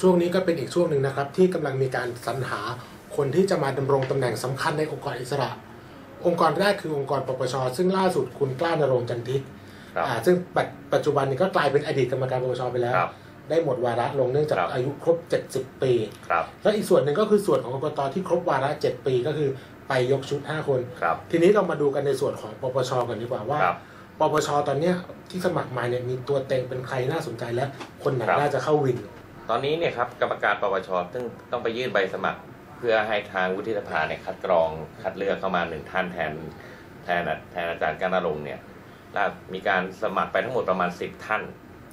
ช่วงนี้ก็เป็นอีกช่วงหนึ่งนะครับ ที่กำลังมีการสรรหาคนที่จะมาดำรงตำแหน่งสำคัญในองค์กรอิสระ องค์กรแรกคือองค์กรปปช ซึ่งล่าสุดคุณกล้านรงค์จันทิกครับอ่าซึ่งปัจปัจจุบันนี้ก็กลายเป็นอดีตกรรมการปปชไปแล้วครับได้หมดวาระลงเนื่องจากครับอายุครบ 70 ปีครับและอีกส่วนหนึ่งก็คือส่วนของกกตที่ครบวาระ 7 ปีก็คือไปยกชุด 5 คนครับทีนี้เรามาดูกันในส่วนของปปชก่อนดีกว่าว่าครับปปชตอนเนี้ยที่สมัครมาเนี่ยมีตัวเต็งเป็นใครน่าสนใจและคนไหนครับน่าจะเข้าวิน ตอนนี้เนี่ยครับกรรมการปปชซึ่งต้องไปยื่นใบสมัคร เพื่อให้ทางวุฒิสภาเนี่ยคัดกรองคัดเลือกเข้ามาหนึ่งท่านแทนแทนแทนอาจารย์การณรงค์เนี่ยล่ามีการสมัครไปทั้งหมดประมาณ 10 ท่าน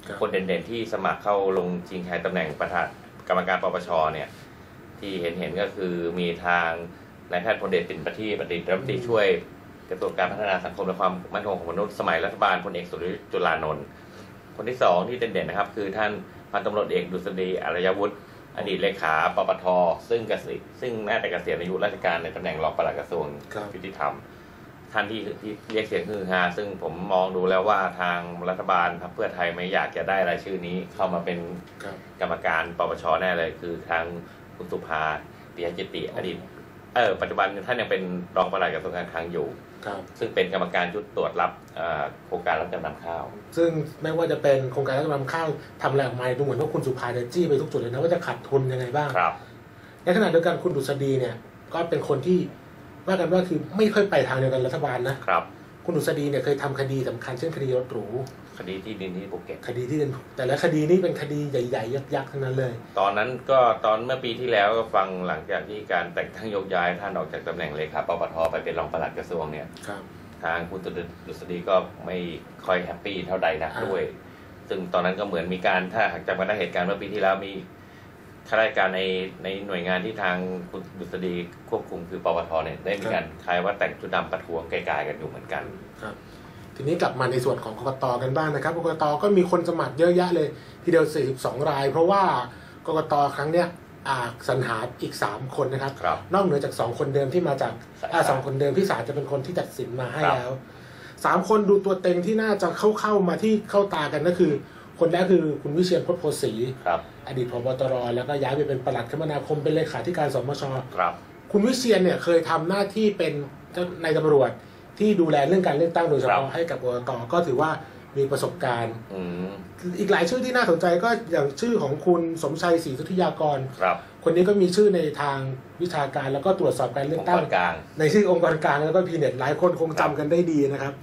ครับคนเด่นๆที่สมัครเข้าลงชิงชัยตำแหน่งประธานกรรมการปปชเนี่ยที่เห็นเห็นๆก็คือมีทางนายแพทย์พลเดชตินประทีปอดีตรัฐมนตรีช่วยกระทรวงการพัฒนาสังคมและความมั่นคงของมนุษย์สมัยรัฐบาลพลเอกสุริยุทธ์จุลานนท์ คนที่สองที่เด่นๆนะครับ คือท่านพันตำรวจเอกดุษฎีอารยวุฒิอดีตเลขาปปทซึ่งเกษีซึ่งน่าจะเกษียณอายุราชการในตำแหน่งรองปลัดกระทรวงครับยุติธรรม ท่านที่ที่เรียกเสียงฮือฮาซึ่งผมมองดูแล้วว่าทางรัฐบาลพรรคเพื่อไทยไม่อยากจะได้รายชื่อนี้เข้ามาเป็นครับกรรมการปปชแน่เลย คือทางคุณสุภาปิยจิติอดีต เออปัจจุบันท่านยังเป็นรองปลัดกระทรวงการคลังอยู่ครับ ซึ่งเป็นกรรมการชุดตรวจรับเอ่อโครงการรับจำนำข้าว ซึ่งไม่ว่าจะเป็นโครงการรับจำนำข้าวทำอะไรออกมาดูเหมือนว่าคุณสุภาจะจี้ไปทุกจุดเลยนะว่าจะขาดทุนยังไงบ้างครับ ในขณะเดียวกันคุณดุษฎีเนี่ย ก็เป็นคนที่ว่ากันว่าคือไม่ค่อยไปทางเดียวกันรัฐบาลนะครับ คุณดุษฎีเนี่ยเคยทำคดีสำคัญเช่นคดีรถหรูคดีที่ดินที่ภูเก็ตคดีที่เป็นแต่ละคดีนี่เป็นคดีใหญ่ๆ ยักษ์ๆทั้งนั้นเลย ตอนนั้นก็ตอนเมื่อปีที่แล้วก็ฟังหลังจากที่การแต่งตั้งยกย้ายท่านออกจากตำแหน่งเลขาปปทไปเป็นรองปลัดกระทรวงเนี่ยครับทางคุณดุษฎีก็ไม่ค่อยแฮปปี้เท่าใดนักอ่าด้วย ซึ่งตอนนั้นก็เหมือนมีการถ้าหากจำกันได้เหตุการณ์เมื่อปีที่แล้วมี ข้าราชการในในหน่วยงานที่ทางคุณดุษฎีควบคุมคือปปทเนี่ยได้มีการคล้ายว่าแต่งชุดดำประท้วงไกลๆกันอยู่เหมือนกันครับ ทีนี้กลับมาในส่วนของกกตกันบ้างนะครับกกตก็มีคนสมัครเยอะแยะเลย ทีเดียว 42 ราย เพราะว่ากกตครั้งเนี้ยอ่าสรรหาอีก 3 คนนะครับครับนอกเหนือจาก 2 คนเดิมที่มาจากสายอ่าสามสองคนเดิมที่ศาลจะเป็นคนที่ตัดสินมาให้ครับแล้วสามคนดูตัวเต็งที่น่าจะเข้าเข้ามาที่เข้าตากันก็คือ คนแรกคือคุณวิเชียนพจน์โพสีครับ อดีตพบตรแล้วก็ย้ายไปเป็นปลัดคมนาคมเป็นเลขาธิการสมชครับ คุณวิเชียนเนี่ยเคยทำหน้าที่เป็นเจ้าในตำรวจที่ดูแลเรื่องการเลือกตั้งโดยเฉครัพาะบให้กับกกตก็ถือว่ามีประสบการณ์อืมอีกหลายชื่อที่น่าสนใจก็อย่างชื่อของคุณสมชัยศรีสุทธิยากรครับ คนนี้ก็มีชื่อในทางวิชาการแล้วก็ตรวจสอบการเลืออกงค์ตั้กงรกลางในชื่อองค์กรกลางแล้วก็พีเน็ตหลายคนคงคจำรับกันได้ดีนะครับ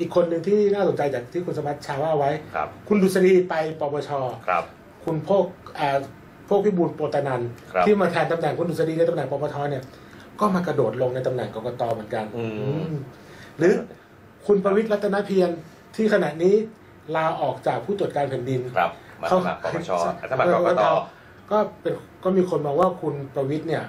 อีกคนหนึ่งที่น่าสนใจจากที่คุณสมัชชาว่าไว้ ครับ คุณดุษฎีไปปปช ครับ คุณโพกอ่าโพกพิบูลโปตนันท์ครับ ที่มาแทนตำแหน่งคุณดุษฎีในตำแหน่งปปทเนี่ย ก็มากระโดดลงในตำแหน่งกกตเหมือนกันอืมอืม หรือคุณประวิตรรัตนเพียรที่ขณะนี้ลาออกจากผู้ตรวจการแผ่นดิน ครับ มาสมัครปปชใช่สมัครกกต ก็เป็นก็มีคนมาว่าคุณประวิตรเนี่ย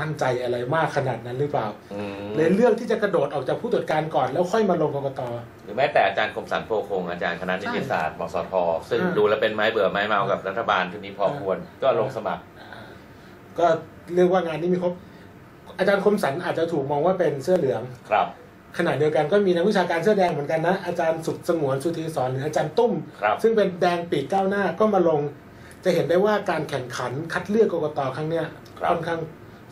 มั่นใจอะไรมากขนาดนั้นหรือเปล่าอืมเลยเลือกที่จะกระโดดออกจากผู้ตรวจการก่อน แล้วค่อยมาลงกกตหรือแม้แต่อาจารย์คมสันโพคงอาจารย์คณะนิติศาสตร์มสทซึ่งอ่าดูแล้วเป็นไม้เบื่อไม้เมากับรัฐบาลชุดนี้พอควรก็ลงสมัคร ก็เรียกว่างานนี้มีครบอาจารย์คมสันอาจจะถูกมองว่าเป็นเสื้อเหลืองครับขณะเดียวกันก็มีนักวิชาการเสื้อแดงเหมือนกันนะ อาจารย์สุดสงวนสุธีสอนหรืออาจารย์ตุ้มครับซึ่งเป็นแดงปีกก้าวหน้าก็มาลง จะเห็นได้ว่าการแข่งขันคัดเลือกกกตครั้งเนี้ยครับค่อนข้าง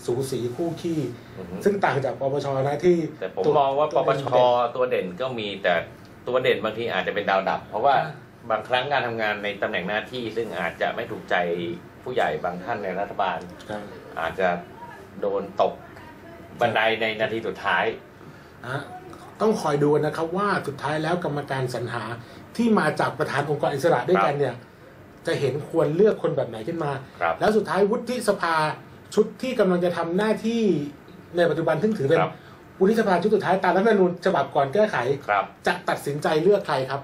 สูสีคู่ขี้ อือฮึซึ่งต่างจากปปชนะที่แต่ผมตัวมองว่าปตัวปเด่นชตัวเด่นก็มีแต่ตัวเด่นบางทีอาจจะเป็นดาวดับ เพราะว่าอ่าบางครั้งการทำงานในตำแหน่งหน้าที่ ซึ่งอาจจะไม่ถูกใจผู้ใหญ่บางท่านในรัฐบาล ครับอาจจะโดนตกบันไดในนาทีสุดท้าย อะต้องคอยดูนะครับว่าสุดท้ายแล้วกรรมการสรรหาที่มาจากประธานองค์กรอิสระด้วยกันเนี่ย จะเห็นควรเลือกคนแบบไหนขึ้นมา ครับ แล้วสุดท้ายวุฒิสภา ชุดที่กำลังจะทำหน้าที่ในปัจจุบันซึ่งถือเป็นครับวุฒิสภาชุดสุดท้ายตามรัฐธรรมนูญฉบับก่อนแก้ไขครับจะตัดสินใจเลือกใครครับ